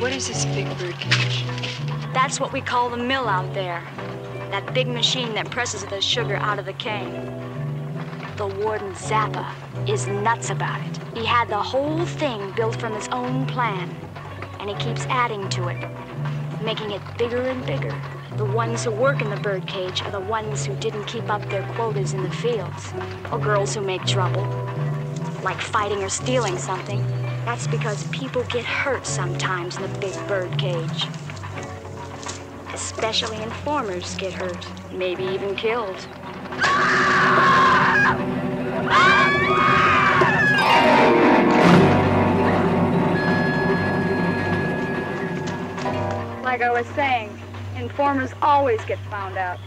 What is this big bird cage? That's what we call the mill out there. That big machine that presses the sugar out of the cane. The warden Zappa is nuts about it. He had the whole thing built from his own plan, and he keeps adding to it, making it bigger and bigger. The ones who work in the birdcage are the ones who didn't keep up their quotas in the fields, or girls who make trouble, like fighting or stealing something. That's because people get hurt sometimes in the big bird cage. Especially informers get hurt, maybe even killed. Like I was saying, informers always get found out.